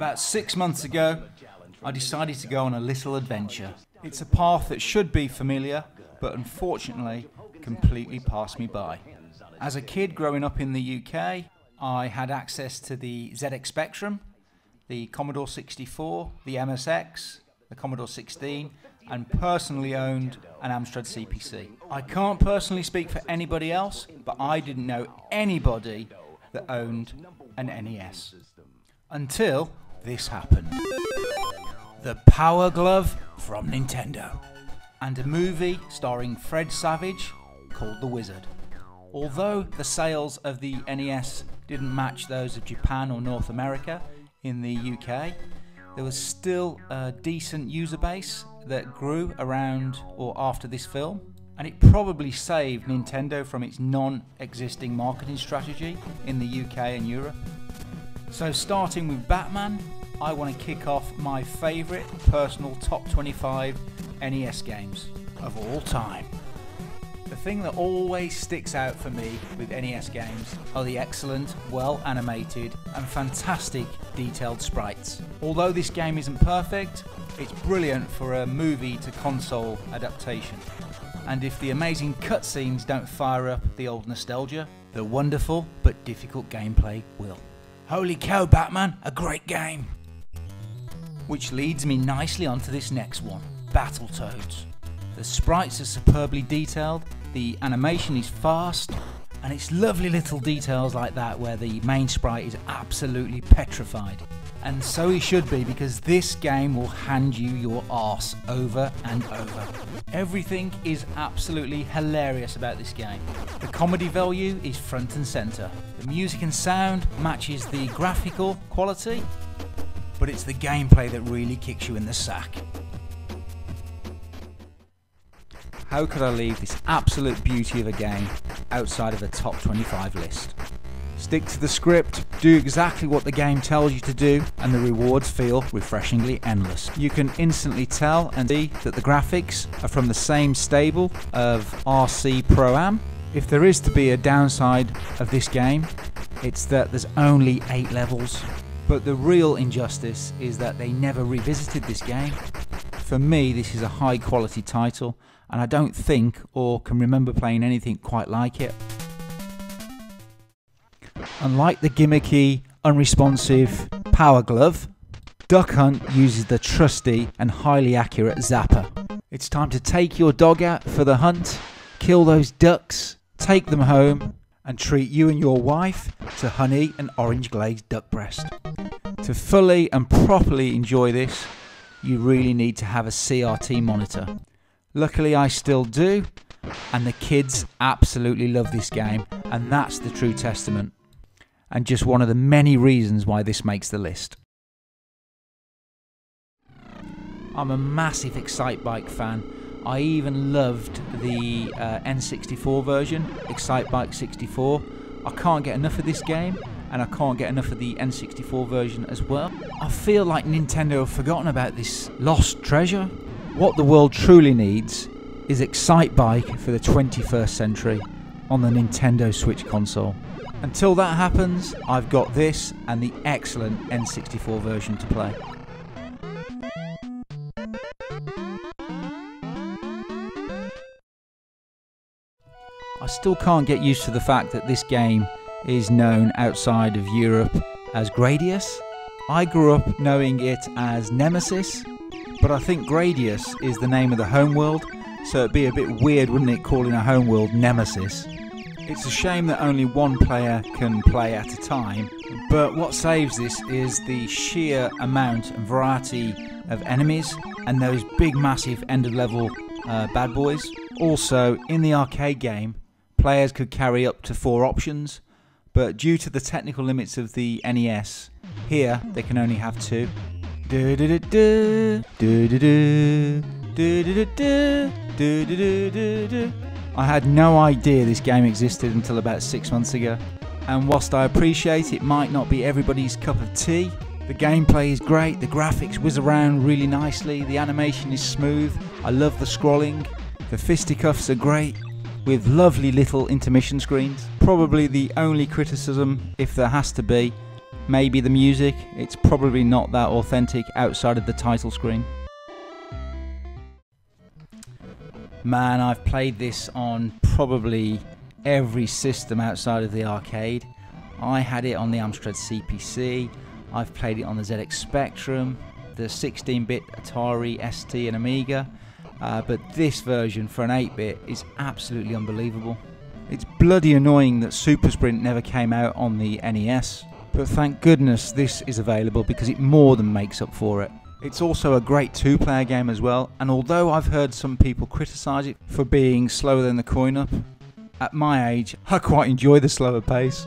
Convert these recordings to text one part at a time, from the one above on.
About six months ago, I decided to go on a little adventure. It's a path that should be familiar, but unfortunately completely passed me by. As a kid growing up in the UK, I had access to the ZX Spectrum, the Commodore 64, the MSX, the Commodore 16, and personally owned an Amstrad CPC. I can't personally speak for anybody else, but I didn't know anybody that owned an NES. Until this happened. The Power Glove from Nintendo. And a movie starring Fred Savage called The Wizard. Although the sales of the NES didn't match those of Japan or North America in the UK, there was still a decent user base that grew around or after this film, and it probably saved Nintendo from its non existing marketing strategy in the UK and Europe. So, starting with Batman, I want to kick off my favourite personal top 25 NES games of all time. The thing that always sticks out for me with NES games are the excellent, well animated, and fantastic detailed sprites. Although this game isn't perfect, it's brilliant for a movie to console adaptation. And if the amazing cutscenes don't fire up the old nostalgia, the wonderful but difficult gameplay will. Holy cow, Batman, a great game! Which leads me nicely onto this next one Battletoads. The sprites are superbly detailed, the animation is fast, and it's lovely little details like that where the main sprite is absolutely petrified. And so he should be because this game will hand you your arse over and over. Everything is absolutely hilarious about this game. The comedy value is front and centre. The music and sound matches the graphical quality, but it's the gameplay that really kicks you in the sack. How could I leave this absolute beauty of a game outside of a top 25 list? Stick to the script, do exactly what the game tells you to do, and the rewards feel refreshingly endless. You can instantly tell and see that the graphics are from the same stable of RC Pro Am. If there is to be a downside of this game, it's that there's only 8 levels. But the real injustice is that they never revisited this game. For me, this is a high quality title, and I don't think or can remember playing anything quite like it. Unlike the gimmicky, unresponsive Power Glove, Duck Hunt uses the trusty and highly accurate zapper. It's time to take your dog out for the hunt, kill those ducks, take them home, and treat you and your wife to honey and orange glazed duck breast. To fully and properly enjoy this, you really need to have a CRT monitor. Luckily, I still do, and the kids absolutely love this game, and that's the true testament and just one of the many reasons why this makes the list. I'm a massive Excitebike fan. I even loved the uh, N64 version, Excitebike 64. I can't get enough of this game, and I can't get enough of the N64 version as well. I feel like Nintendo have forgotten about this lost treasure. What the world truly needs is Excitebike for the 21st century on the Nintendo Switch console. Until that happens, I've got this and the excellent N64 version to play. Still can't get used to the fact that this game is known outside of Europe as Gradius. I grew up knowing it as Nemesis, but I think Gradius is the name of the homeworld, so it'd be a bit weird, wouldn't it, calling a homeworld Nemesis? It's a shame that only one player can play at a time, but what saves this is the sheer amount and variety of enemies and those big, massive end of level uh, bad boys. Also, in the arcade game, players could carry up to four options, but due to the technical limits of the NES, here they can only have two. I had no idea this game existed until about six months ago, and whilst I appreciate it might not be everybody's cup of tea, the gameplay is great, the graphics whiz around really nicely, the animation is smooth, I love the scrolling, the fisticuffs are great, with lovely little intermission screens. Probably the only criticism, if there has to be, maybe the music. It's probably not that authentic outside of the title screen. Man, I've played this on probably every system outside of the arcade. I had it on the Amstrad CPC, I've played it on the ZX Spectrum, the 16-bit Atari ST and Amiga, uh, but this version for an 8-bit is absolutely unbelievable. It's bloody annoying that Super Sprint never came out on the NES, but thank goodness this is available because it more than makes up for it. It's also a great two player game as well, and although I've heard some people criticise it for being slower than the coin-op, at my age I quite enjoy the slower pace.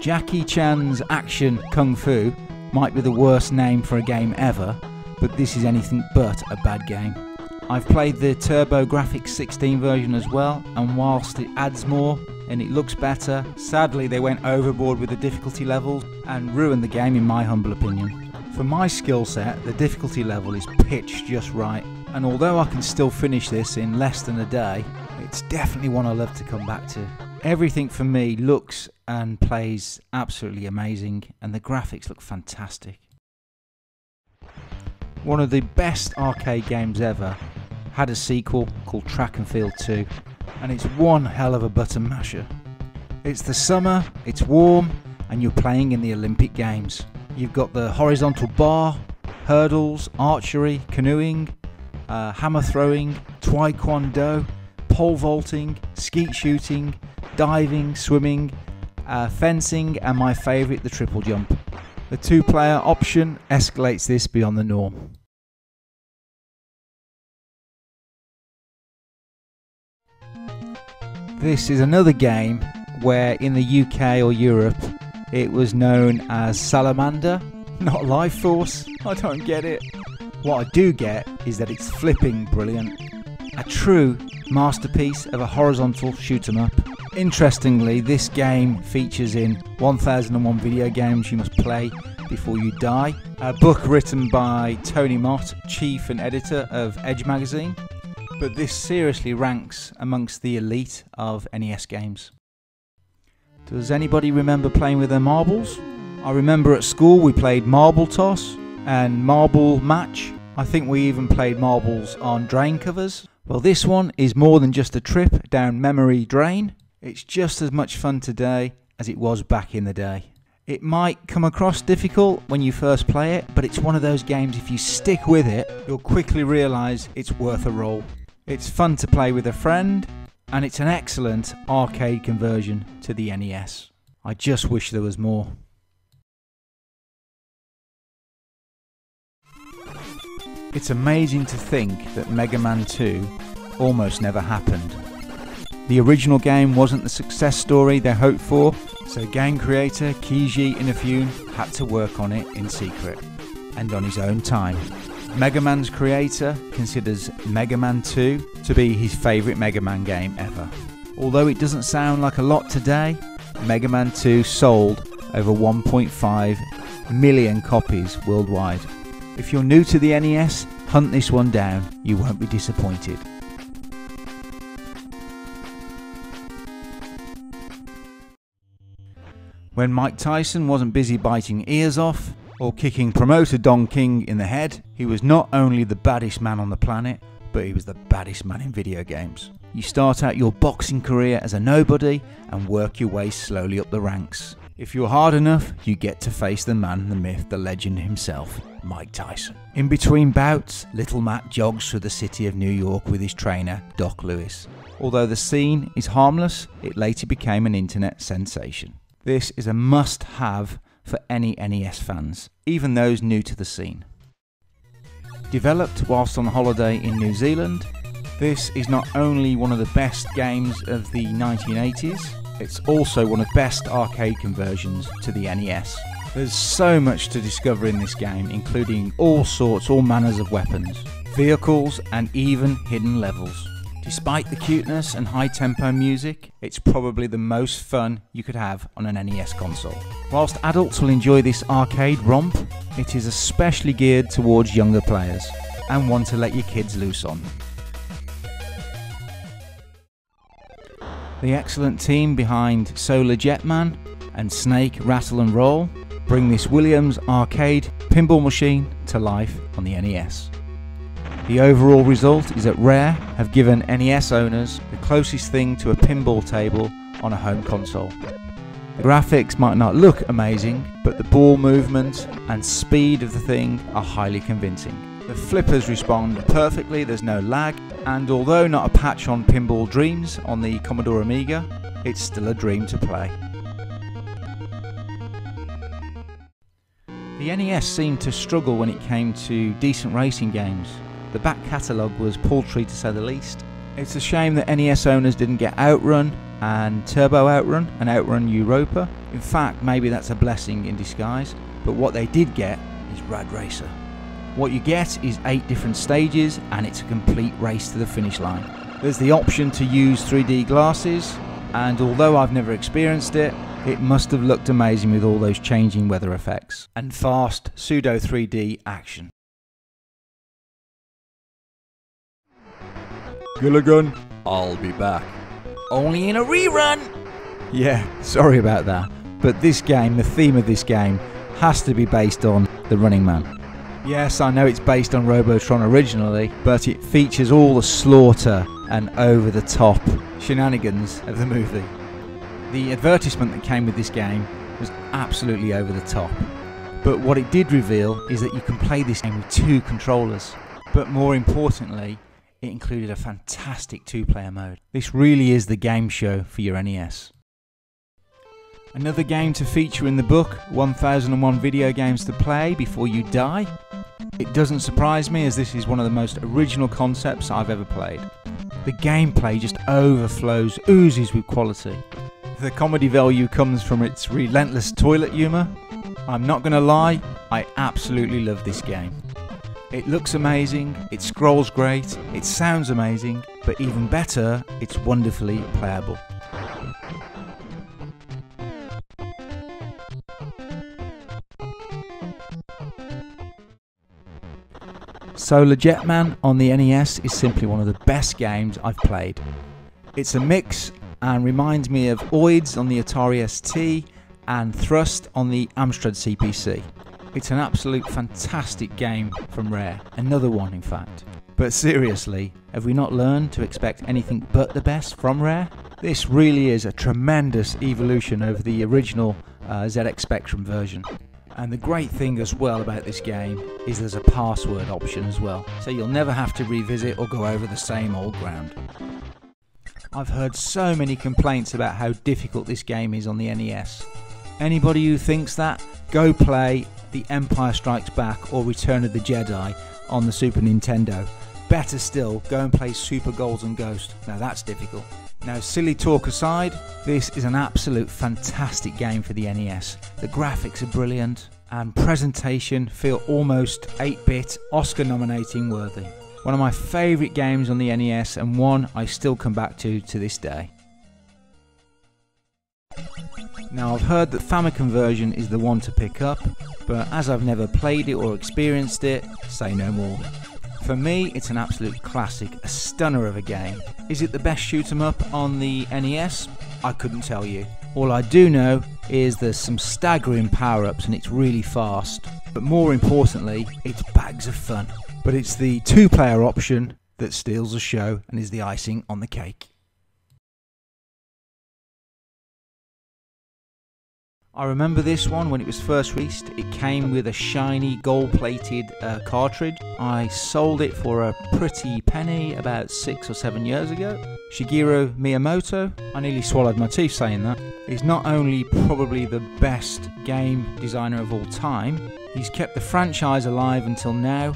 Jackie Chan's Action Kung Fu might be the worst name for a game ever, but this is anything but a bad game. I've played the TurboGrafx 16 version as well, and whilst it adds more and it looks better, sadly they went overboard with the difficulty levels and ruined the game in my humble opinion. For my skill set, the difficulty level is pitched just right, and although I can still finish this in less than a day, it's definitely one I love to come back to. Everything for me looks and plays absolutely amazing, and the graphics look fantastic. One of the best arcade games ever had a sequel called Track and Field 2, and it's one hell of a button masher. It's the summer, it's warm, and you're playing in the Olympic Games. You've got the horizontal bar, hurdles, archery, canoeing, uh, hammer throwing, taekwondo, pole vaulting, skeet shooting, diving, swimming, uh, fencing, and my favourite, the triple jump. The two player option escalates this beyond the norm. This is another game where in the UK or Europe it was known as Salamander, not Life Force. I don't get it. What I do get is that it's flipping brilliant. A true masterpiece of a horizontal shoot 'em up. Interestingly, this game features in 1001 video games you must play before you die, a book written by Tony Mott, chief and editor of Edge magazine. But this seriously ranks amongst the elite of NES games. Does anybody remember playing with their marbles? I remember at school we played marble toss and marble match. I think we even played marbles on drain covers. Well, this one is more than just a trip down memory drain. It's just as much fun today as it was back in the day. It might come across difficult when you first play it, but it's one of those games if you stick with it, you'll quickly realise it's worth a roll. It's fun to play with a friend, and it's an excellent arcade conversion to the NES. I just wish there was more. It's amazing to think that Mega Man 2 almost never happened. The original game wasn't the success story they hoped for, so game creator Keiji Inafune had to work on it in secret and on his own time. Mega Man's creator considers Mega Man 2 to be his favourite Mega Man game ever. Although it doesn't sound like a lot today, Mega Man 2 sold over 1.5 million copies worldwide. If you're new to the NES, hunt this one down, you won't be disappointed. When Mike Tyson wasn't busy biting ears off, or kicking promoter Don King in the head, he was not only the baddest man on the planet, but he was the baddest man in video games. You start out your boxing career as a nobody and work your way slowly up the ranks. If you're hard enough, you get to face the man, the myth, the legend himself, Mike Tyson. In between bouts, little Mac jogs through the city of New York with his trainer, Doc Louis. Although the scene is harmless, it later became an internet sensation. This is a must have for any NES fans, even those new to the scene. Developed whilst on holiday in New Zealand, this is not only one of the best games of the 1980s, it's also one of the best arcade conversions to the NES. There's so much to discover in this game, including all sorts, all manners of weapons, vehicles, and even hidden levels. Despite the cuteness and high tempo music, it's probably the most fun you could have on an NES console. Whilst adults will enjoy this arcade romp, it is especially geared towards younger players and one to let your kids loose on. The excellent team behind Solar Jetman and Snake Rattle and Roll bring this Williams arcade pinball machine to life on the NES. The overall result is that Rare have given NES owners the closest thing to a pinball table on a home console. The graphics might not look amazing, but the ball movement and speed of the thing are highly convincing. The flippers respond perfectly, there's no lag, and although not a patch on Pinball Dreams on the Commodore Amiga, it's still a dream to play. The NES seemed to struggle when it came to decent racing games. The back catalogue was paltry to say the least. It's a shame that NES owners didn't get Outrun and Turbo Outrun and Outrun Europa. In fact, maybe that's a blessing in disguise, but what they did get is Rad Racer. What you get is eight different stages and it's a complete race to the finish line. There's the option to use 3D glasses, and although I've never experienced it, it must have looked amazing with all those changing weather effects and fast pseudo 3D action. Killian, I'll be back. Only in a rerun! Yeah, sorry about that. But this game, the theme of this game, has to be based on The Running Man. Yes, I know it's based on Robotron originally, but it features all the slaughter and over the top shenanigans of the movie. The advertisement that came with this game was absolutely over the top. But what it did reveal is that you can play this game with two controllers. But more importantly, it included a fantastic two player mode. This really is the game show for your NES. Another game to feature in the book 1001 Video Games to Play Before You Die. It doesn't surprise me as this is one of the most original concepts I've ever played. The gameplay just overflows, oozes with quality. The comedy value comes from its relentless toilet humour. I'm not going to lie, I absolutely love this game. It looks amazing, it scrolls great, it sounds amazing, but even better, it's wonderfully playable. Solar Jetman on the NES is simply one of the best games I've played. It's a mix and reminds me of Oids on the Atari ST and Thrust on the Amstrad CPC. It's an absolute fantastic game from Rare, another one in fact. But seriously, have we not learned to expect anything but the best from Rare? This really is a tremendous evolution over the original uh, ZX Spectrum version. And the great thing as well about this game is there's a password option as well, so you'll never have to revisit or go over the same old ground. I've heard so many complaints about how difficult this game is on the NES. Anybody who thinks that, go play The Empire Strikes Back or Return of the Jedi on the Super Nintendo. Better still, go and play Super Golden Ghost. Now that's difficult. Now, silly talk aside, this is an absolute fantastic game for the NES. The graphics are brilliant, and presentation feel almost 8 bit Oscar nominating worthy. One of my favourite games on the NES, and one I still come back to to this day. Now, I've heard that Famicom version is the one to pick up, but as I've never played it or experienced it, say no more. For me, it's an absolute classic, a stunner of a game. Is it the best shoot 'em up on the NES? I couldn't tell you. All I do know is there's some staggering power ups and it's really fast. But more importantly, it's bags of fun. But it's the two player option that steals the show and is the icing on the cake. I remember this one when it was first released. It came with a shiny gold plated uh, cartridge. I sold it for a pretty penny about six or seven years ago. Shigeru Miyamoto, I nearly swallowed my teeth saying that, is not only probably the best game designer of all time, he's kept the franchise alive until now,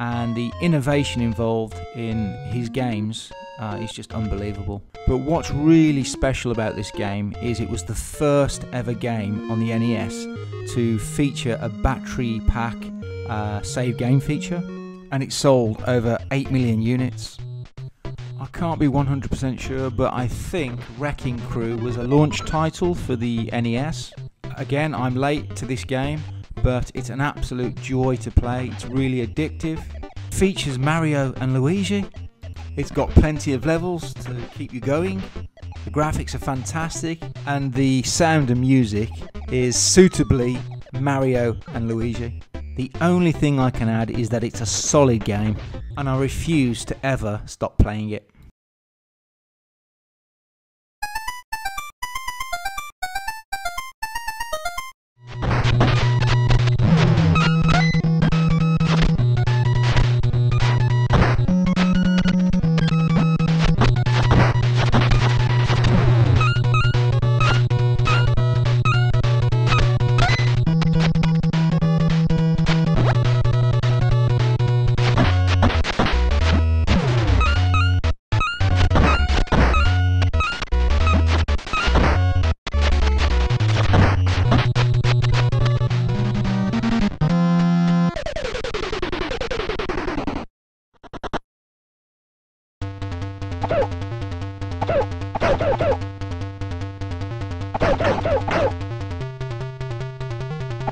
and the innovation involved in his games uh, is just unbelievable. But what's really special about this game is it was the first ever game on the NES to feature a battery pack uh, save game feature, and it sold over 8 million units. I can't be 100% sure, but I think Wrecking Crew was a launch title for the NES. Again, I'm late to this game, but it's an absolute joy to play. It's really addictive. Features Mario and Luigi, it's got plenty of levels to keep you going. The graphics are fantastic, and the sound and music is suitably Mario and Luigi. The only thing I can add is that it's a solid game and I refuse to ever stop playing it.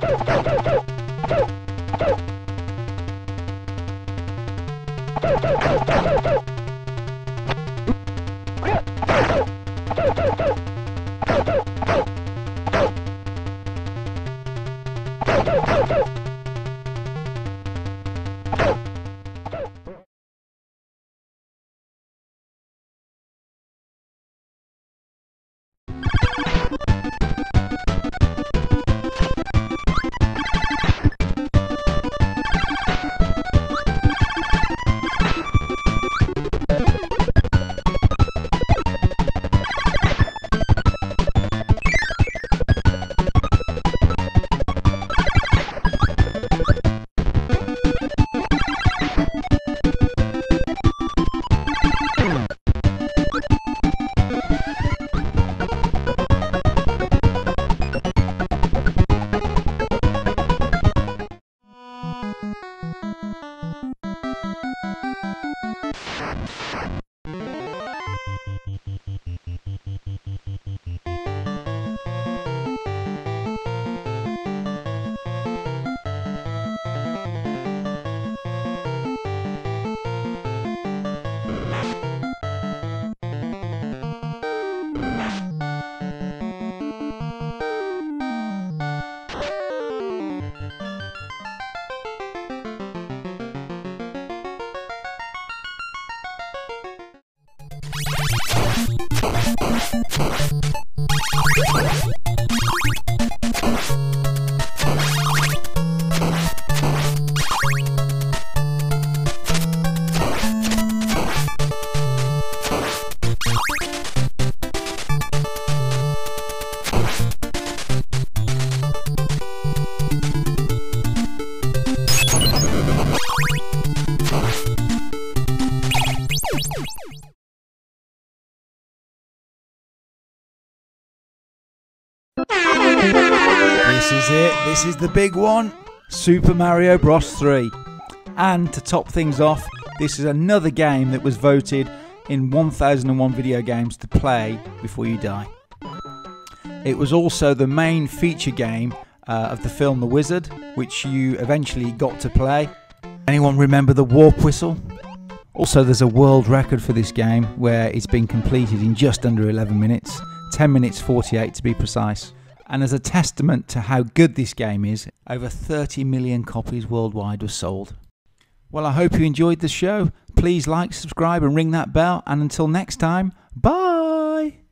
This is it. This is the big one. Super Mario Bros. 3. And to top things off, this is another game that was voted in 1001 video games to play before you die. It was also the main feature game uh, of the film The Wizard, which you eventually got to play. Anyone remember the warp whistle? Also, there's a world record for this game where it's been completed in just under 11 minutes, 10 minutes 48 to be precise. And as a testament to how good this game is, over 30 million copies worldwide were sold. Well, I hope you enjoyed the show. Please like, subscribe, and ring that bell. And until next time, bye!